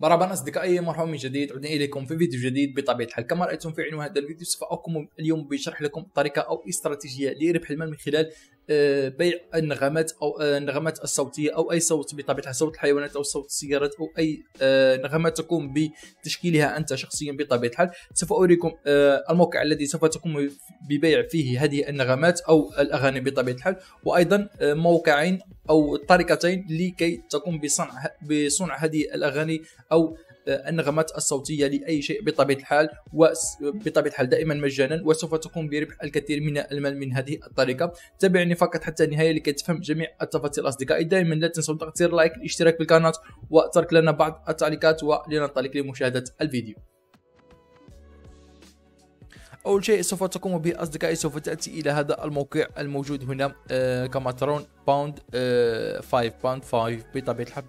مرحبا أصدقائي مرحبا من جديد. عدنا إليكم في فيديو جديد بطبيعة الحال. كما رأيتم في عنوان هذا الفيديو سوف أقوم اليوم بشرح لكم طريقة أو استراتيجية لربح المال من خلال بيع النغمات أو آه، النغمات الصوتية أو أي صوت بطبيعة صوت الحيوانات أو صوت السيارات أو أي آه، نغمات تقوم بتشكيلها أنت شخصيا بطبيعة الحال سوف اوريكم الموقع الذي سوف تقوم ببيع فيه هذه النغمات أو الأغاني بطبيعة الحال وأيضا موقعين أو طريقتين لكي تقوم بصنع بصنع هذه الأغاني أو النغمات الصوتية لأي شيء بطبيعة الحال وبطبيعه الحال دائما مجانا وسوف تقوم بربح الكثير من المال من هذه الطريقة. تابعني فقط حتى النهاية لكي تفهم جميع التفاصيل. أصدقائي دائما لا تنسوا ضغط like الاشتراك بالقناه وترك لنا بعض التعليقات ولننطلق لمشاهدة الفيديو. أول شيء سوف تقوم به أصدقائي سوف تأتي إلى هذا الموقع الموجود هنا آه كما ترون. Pond 5 Pond 5 بطبيعه الحال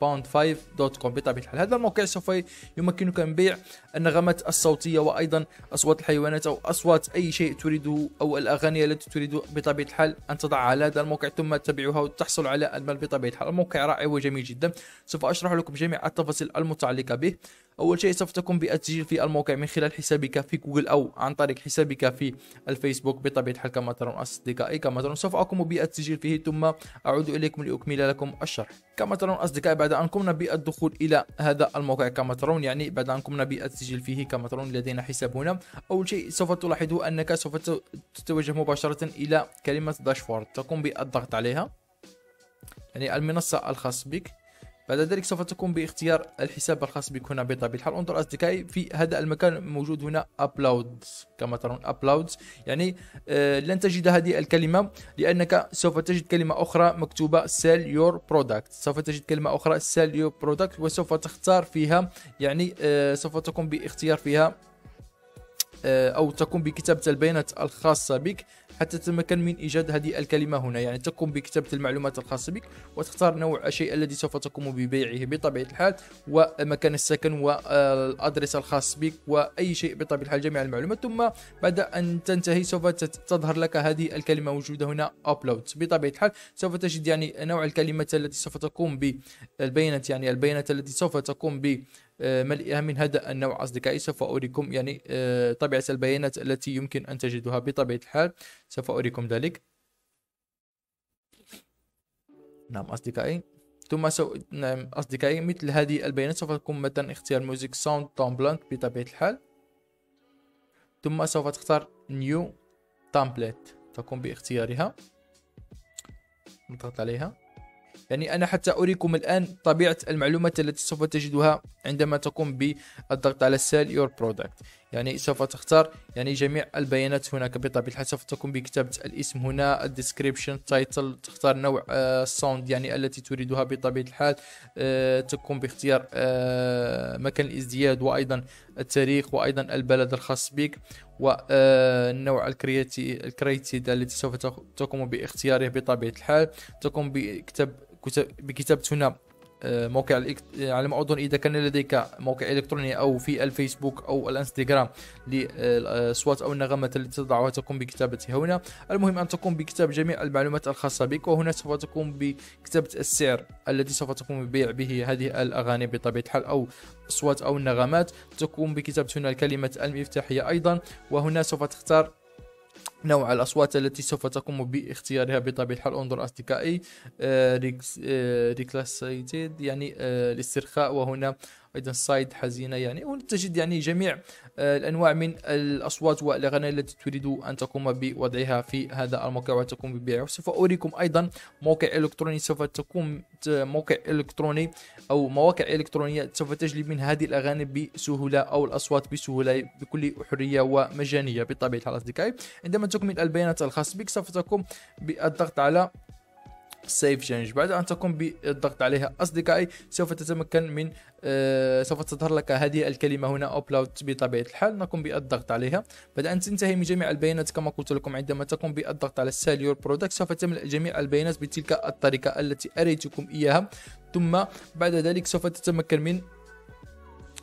Pond 5 dot com بطبيعه الحال هذا الموقع سوف يمكنك من بيع النغمات الصوتية وأيضا أصوات الحيوانات أو أصوات أي شيء تريده أو الأغاني التي تريد بطبيعه الحال أن تضعها على هذا الموقع ثم تبيعها وتحصل على المال بطبيعه الحال الموقع رائع وجميل جدا. سوف أشرح لكم جميع التفاصيل المتعلقة به. أول شيء سوف تقوم بالتسجيل في الموقع من خلال حسابك في جوجل أو عن طريق حسابك في الفيسبوك بطبيعه الحال كما ترون أصدقائي كما ترون سوف أقوم بالتسجيل فيه ثم أعود إليكم لأكمل لكم الشرح. كما ترون أصدقائي بعد أن قمنا بالدخول إلى هذا الموقع كما ترون يعني بعد أن قمنا بالتسجيل فيه كما ترون لدينا حساب هنا أول شيء سوف تلاحظوا أنك سوف تتوجه مباشرة إلى كلمة dashboard تقوم بالضغط عليها يعني المنصة الخاص بك. بعد ذلك سوف تقوم باختيار الحساب الخاص بك هنا بطبيعه الحال انظر أصدقائي في هذا المكان موجود هنا uploads كما ترون uploads يعني آه لن تجد هذه الكلمة لأنك سوف تجد كلمة أخرى مكتوبة sell your product سوف تجد كلمة أخرى sell your product وسوف تختار فيها يعني آه سوف تقوم باختيار فيها آه أو تقوم بكتابة البيانات الخاصة بك. حتى تتمكن من إيجاد هذه الكلمة هنا. يعني تقوم بكتابة المعلومات الخاصة بك وتختار نوع الشيء الذي سوف تقوم ببيعه بطبيعة الحال ومكان السكن وال address الخاص بك وأي شيء بطبيعة الحال جميع المعلومات. ثم بعد أن تنتهي سوف تظهر لك هذه الكلمة موجودة هنا upload بطبيعة الحال سوف تجد يعني نوع الكلمة التي سوف تقوم بالبيانات يعني البيانات التي سوف تقوم ب آه، ملئها من هذا النوع أصدقائي سوف أريكم يعني آه، طبيعة البيانات التي يمكن أن تجدها بطبيعة الحال. سوف أريكم ذلك. نعم أصدقائي. ثم سو... نعم أصدقائي مثل هذه البيانات سوف تكون مثلا اختيار music sound template بطبيعة الحال. ثم سوف تختار new template تقوم باختيارها. نضغط عليها. يعني أنا حتى أريكم الآن طبيعة المعلومات التي سوف تجدها عندما تقوم بالضغط على Sell Your Product. يعني سوف تختار يعني جميع البيانات هناك. بطبيعة الحال سوف تقوم بكتابة الاسم هنا ال description title تختار نوع ال sound آه، يعني التي تريدها. بطبيعة الحال آه، تقوم باختيار آه، مكان الازدياد وأيضا التاريخ وأيضا البلد الخاص بك والنوع الكرياتي الكريتيد التي سوف تقوم بإختياره بطبيعة الحال. تقوم بكتاب آه، موقع على ما أظن إذا كان لديك موقع إلكتروني أو في الفيسبوك أو الإنستغرام للأصوات أو النغمات التي تضعها تقوم بكتابتها. هنا المهم أن تقوم بكتاب جميع المعلومات الخاصة بك وهنا سوف تقوم بكتابة السعر الذي سوف تقوم ببيع به هذه الأغاني بطبيعة الحال أو أصوات أو النغمات تقوم بكتابة هنا الكلمة المفتاحية أيضا وهنا سوف تختار نوع الأصوات التي سوف تقوم باختيارها بطبيعة الحال. انظر أصدقائي relaxed آه، يعني آه، الاسترخاء وهنا أيضا sad حزينة يعني. وتجد يعني جميع آه، الأنواع من الأصوات والأغاني التي تريد أن تقوم بوضعها في هذا الموقع. وتقوم ببيعه. سوف أريكم أيضا موقع إلكتروني. سوف تقوم موقع إلكتروني أو مواقع إلكترونية. سوف تجلب من هذه الأغاني بسهولة أو الأصوات بسهولة بكل حرية ومجانية. بطبيعة الحال اصدقائي عندما تكمل البيانات الخاص بك سوف تقوم بالضغط على save change بعد أن تقوم بالضغط عليها أصدقائي سوف تتمكن من آه سوف تظهر لك هذه الكلمة هنا upload بطبيعة الحال. نقوم بالضغط عليها. بعد أن تنتهي من جميع البيانات كما قلت لكم عندما تقوم بالضغط على sell your product سوف تملأ جميع البيانات بتلك الطريقة التي أريتكم إياها. ثم بعد ذلك سوف تتمكن من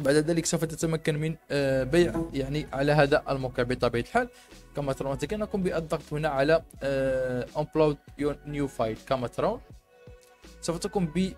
بعد ذلك سوف تتمكن من آه، بيع يعني على هذا الموقع بطبيعة الحال. كما ترون نقوم بالضغط هنا على upload your new file. كما ترون سوف تقوم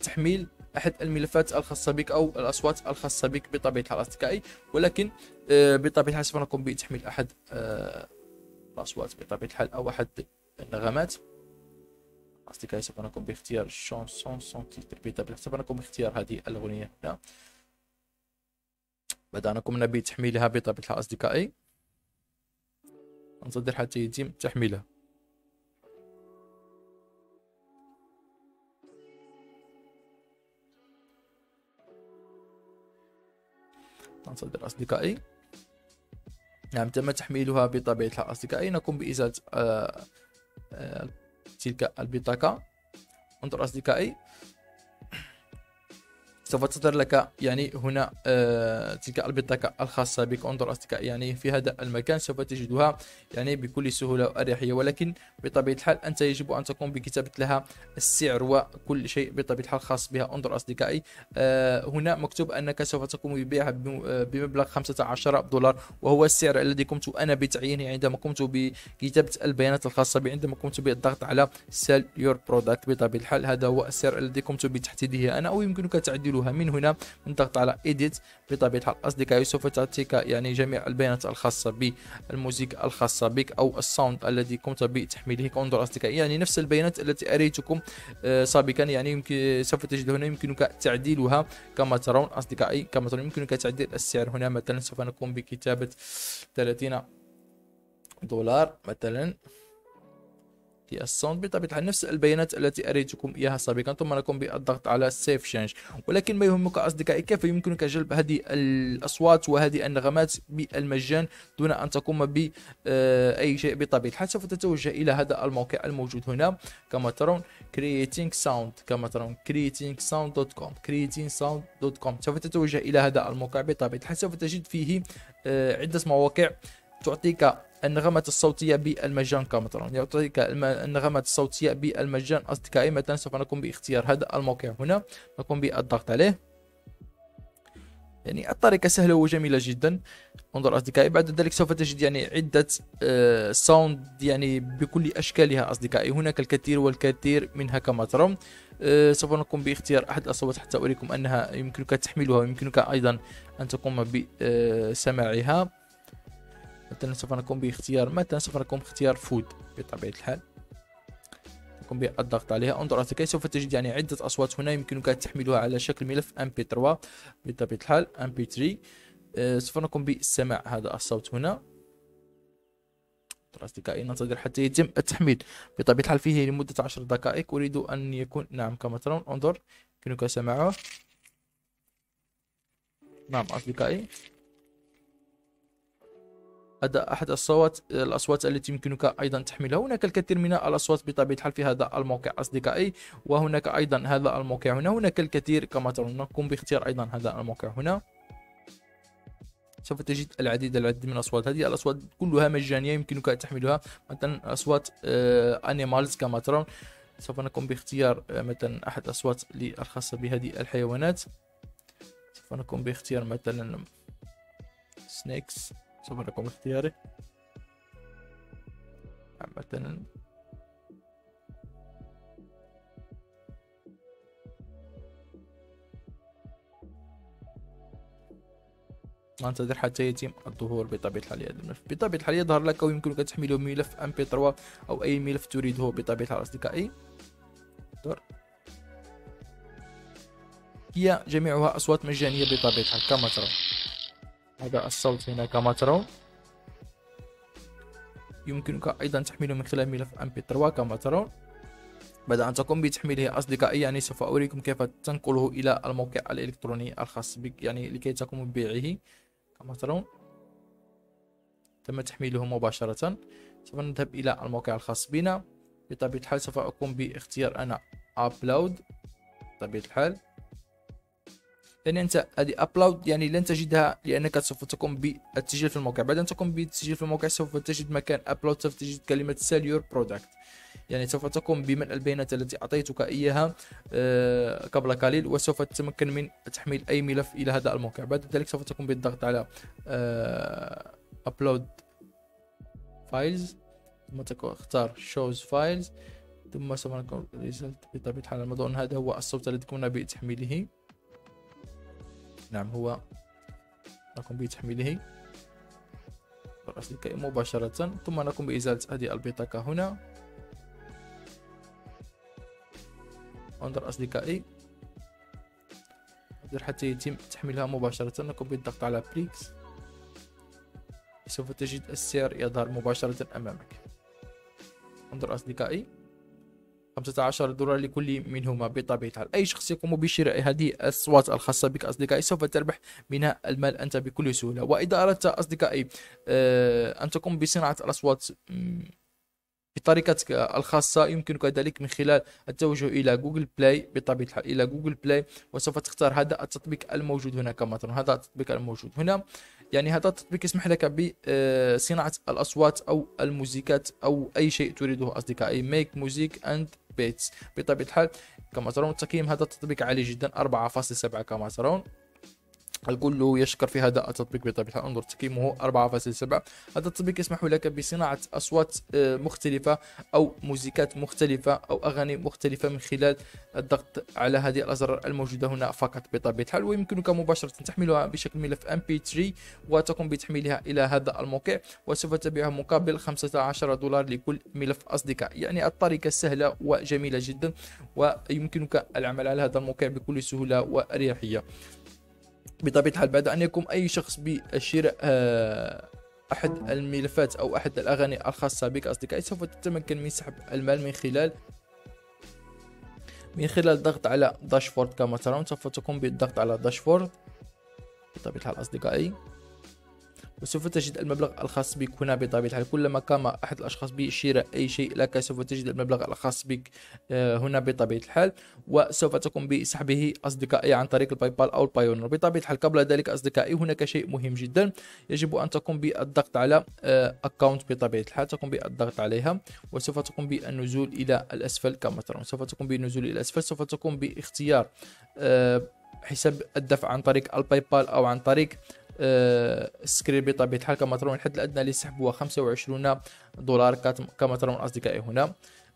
بتحميل أحد الملفات الخاصة بك أو الأصوات الخاصة بك بطبيعة الحال أصدقائي. ولكن آه، بطبيعة الحال سوف نقوم بتحميل أحد آه، الأصوات بطبيعة الحال أو أحد النغمات. أصدقائي سوف نقوم باختيار chanson sans titre. بطبيعة الحال سوف نقوم باختيار هذه الأغنية. هنا بدأنا قمنا بتحميلها بطبيعة الحال أصدقائي؟ ننتظر حتى يتم تحميلها ننتظر أصدقائي. نعم تم تحميلها بطبيعة الحال أصدقائي. نقوم بإزالة آه آه تلك البطاقة. أنظر أصدقائي. سوف تظهر لك يعني هنا آه تلك البطاقة الخاصة بك انظر أصدقائي يعني في هذا المكان سوف تجدها يعني بكل سهولة وأريحية. ولكن بطبيعة الحال أنت يجب أن تقوم بكتابة لها السعر وكل شيء بطبيعة الحال خاص بها. انظر أصدقائي آه هنا مكتوب أنك سوف تقوم ببيعها بمبلغ 15 دولار وهو السعر الذي قمت أنا بتعيينه عندما قمت بكتابة البيانات الخاصة بي عندما قمت بالضغط على sell your product. بطبيعة الحال هذا هو السعر الذي قمت بتحديده أنا أو يمكنك تعديله. تحديدها من هنا من ضغط على edit بطبيعة الحال أصدقائي سوف تعطيك يعني جميع البيانات الخاصة بالموسيقى الخاصة بك أو ال sound الذي قمت بتحميله انظر أصدقائي. يعني نفس البيانات التي أريتكم آه، سابقا يعني يمكن سوف تجد هنا يمكنك تعديلها كما ترون أصدقائي كما ترون يمكنك تعديل السعر هنا. مثلا سوف نقوم بكتابة 30 دولار مثلا. الصوت بطبيعة نفس البيانات التي أريتكم إياها سابقا ثم نقوم بالضغط على سيف شانج. ولكن ما يهمك أصدقائي كيف يمكنك جلب هذه الأصوات وهذه النغمات بالمجان دون أن تقوم بأي آه، شيء بطبيعة الحال سوف تتوجه إلى هذا الموقع الموجود هنا كما ترون creating sound كما ترون creatingsound.com creatingsound.com سوف تتوجه إلى هذا الموقع بطبيعة الحال سوف تجد فيه آه، عدة مواقع تعطيك النغمات الصوتية بالمجان ترون يعطيك النغمات الصوتية بالمجان. أصدقائي مثلا سوف نقوم باختيار هذا الموقع هنا. نقوم بالضغط عليه. يعني الطريقة سهلة وجميلة جدا. انظر أصدقائي بعد ذلك سوف تجد يعني عدة آه sound يعني بكل أشكالها أصدقائي. هناك الكثير والكثير منها كما ترون آه سوف نقوم باختيار أحد الأصوات حتى أريكم أنها يمكنك تحميلها ويمكنك أيضا أن تقوم بسماعها. مثلا سوف نقوم باختيار مثلا سوف نقوم باختيار food بطبيعة الحال. نقوم بالضغط عليها. انظر كيف سوف تجد يعني عدة أصوات هنا يمكنك تحميلها على شكل ملف MP3 بطبيعة الحال. MP3 أه سوف نقوم بالسماع هذا الصوت هنا. أصدقائي ننتظر حتى يتم التحميل. بطبيعة الحال فيه لمدة عشر دقائق. أريد أن يكون نعم كما ترون. انظر يمكنك سماعه. نعم أصدقائي هذا أحد الصوت الأصوات التي يمكنك أيضا تحملها. هناك الكثير من الأصوات بطبيعة الحال في هذا الموقع أصدقائي وهناك أيضا هذا الموقع هنا. هناك الكثير كما ترون نقوم باختيار أيضا هذا الموقع هنا. سوف تجد العديد العديد من الأصوات. هذه الأصوات كلها مجانية يمكنك تحملها. مثلا أصوات animals آه، كما ترون. سوف نقوم باختيار آه، مثلا أحد الأصوات الخاصة بهذه الحيوانات. سوف نقوم باختيار مثلا snakes سوف نقوم باختياره عامة ننتظر حتى يتم الظهور بطبيعة الحال هذا الملف بطبيعة الحال يظهر لك ويمكنك تحميله ملف mp3 أو أي ملف تريده بطبيعة الحال أصدقائي هي جميعها أصوات مجانية بطبيعة الحال كما ترى هذا الصوت هنا كما ترون يمكنك أيضا تحميله من خلال ملف mp3 كما ترون بعد أن تقوم بتحميله أصدقائي يعني سوف أريكم كيف تنقله إلى الموقع الإلكتروني الخاص بك يعني لكي تقوم ببيعه. كما ترون تم تحميله مباشرة. سوف نذهب إلى الموقع الخاص بنا. بطبيعة الحال سوف أقوم باختيار أنا upload. بطبيعة الحال. لأن أنت هذه upload يعني لن تجدها لأنك سوف تقوم بالتسجيل في الموقع. بعد أن تقوم بالتسجيل في الموقع سوف تجد مكان upload سوف تجد كلمة sell your product يعني سوف تقوم بملء البيانات التي أعطيتك إياها آه، قبل قليل وسوف تتمكن من تحميل أي ملف إلى هذا الموقع. بعد ذلك سوف تقوم بالضغط على ابلود فايلز ثم تختار شوز فايلز ثم سوف ريزلت بطبيعة الحال. الموضوع هذا هو الصوت الذي قمنا بتحميله. نعم هو نقوم بتحميله. الكي مباشرة ثم نقوم بإزالة هذه البطاقة هنا. انظر أصدقائي حتى يتم تحميلها مباشرة. نقوم بالضغط على بريكس. سوف تجد السعر يظهر مباشرة أمامك. انظر أصدقائي 15 دولار لكل منهما بطبيعة الحال. أي شخص يقوم بشراء هذه الأصوات الخاصة بك أصدقائي سوف تربح منها المال أنت بكل سهولة. وإذا أردت أصدقائي آه، أن تقوم بصناعة الأصوات بطريقتك الخاصة يمكنك ذلك من خلال التوجه إلى Google Play بطبيعة الحال. إلى Google Play وسوف تختار هذا التطبيق الموجود هنا كما ترون هذا التطبيق الموجود هنا. يعني هذا التطبيق يسمح لك بصناعة الأصوات أو الموزيكات أو أي شيء تريده أصدقائي. make music and beats. بطبيعة الحال كما ترون تقييم هذا التطبيق عالي جدا 4.7 كما ترون الكل يشكر في هذا التطبيق بطبيعة الحال انظر تقييمه 4.7 هذا التطبيق يسمح لك بصناعة أصوات آه، مختلفة أو موزيكات مختلفة أو أغاني مختلفة من خلال الضغط على هذه الأزرار الموجودة هنا فقط بطبيعة الحال. ويمكنك مباشرة تحميلها بشكل ملف MP3 وتقوم بتحميلها إلى هذا الموقع وسوف تبيعها مقابل 15 دولار لكل ملف أصدقاء. يعني الطريقة سهلة وجميلة جدا ويمكنك العمل على هذا الموقع بكل سهولة وأريحية بطبيعة الحال بعد أن يقوم أي شخص بشراء آه، أحد الملفات أو أحد الأغاني الخاصة بك أصدقائي سوف تتمكن من سحب المال من خلال من خلال الضغط على dashboard كما ترون. سوف تقوم بالضغط على dashboard بطبيعة الحال أصدقائي. وسوف تجد المبلغ الخاص بك هنا بطبيعة الحال. كلما قام أحد الأشخاص بشراء أي شيء لك سوف تجد المبلغ الخاص بك آه، هنا بطبيعة الحال. وسوف تقوم بسحبه أصدقائي عن طريق ال PayPal أو ال Payoneer بطبيعة الحال قبل ذلك أصدقائي هناك شيء مهم جدا. يجب أن تقوم بالضغط على account آه، بطبيعة الحال. تقوم بالضغط عليها وسوف تقوم بالنزول إلى الأسفل كما ترون. سوف تقوم بالنزول إلى الأسفل سوف تقوم باختيار آه، حساب الدفع عن طريق ال PayPal أو عن طريق Skrill بطبيعه الحال كما ترون الحد الأدنى للسحب هو 25 دولار كما ترون أصدقائي هنا.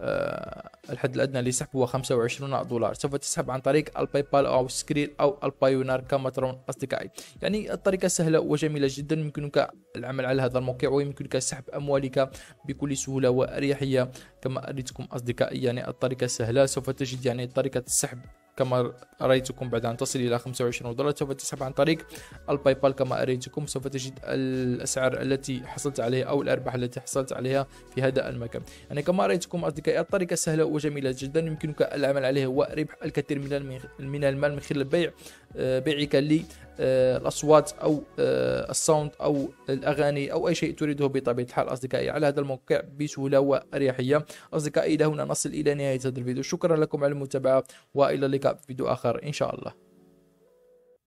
آه، الحد الأدنى للسحب هو 25 دولار. سوف تسحب عن طريق ال PayPal أو Skrill أو ال Payoneer كما ترون أصدقائي. يعني الطريقة سهلة وجميلة جدا. يمكنك العمل على هذا الموقع ويمكنك سحب أموالك بكل سهولة وأريحية كما اريتكم أصدقائي. يعني الطريقة سهلة. سوف تجد يعني طريقة السحب كما أريتكم بعد أن تصل إلى 25 دولار سوف تسحب عن طريق الباي بال كما أريتكم سوف تجد الأسعار التي حصلت عليها أو الأرباح التي حصلت عليها في هذا المكان. يعني كما أريتكم أصدقائي الطريقة سهلة وجميلة جدا. يمكنك العمل عليها وربح الكثير من المال من خلال بيع آه، بيعك للأصوات آه، أو آه، الصوت أو الأغاني أو أي شيء تريده بطبيعة الحال أصدقائي. على هذا الموقع بسهولة وأريحية. أصدقائي إلى هنا نصل إلى نهاية هذا الفيديو. شكرا لكم على المتابعة وإلى اللقاء. في فيديو آخر إن شاء الله.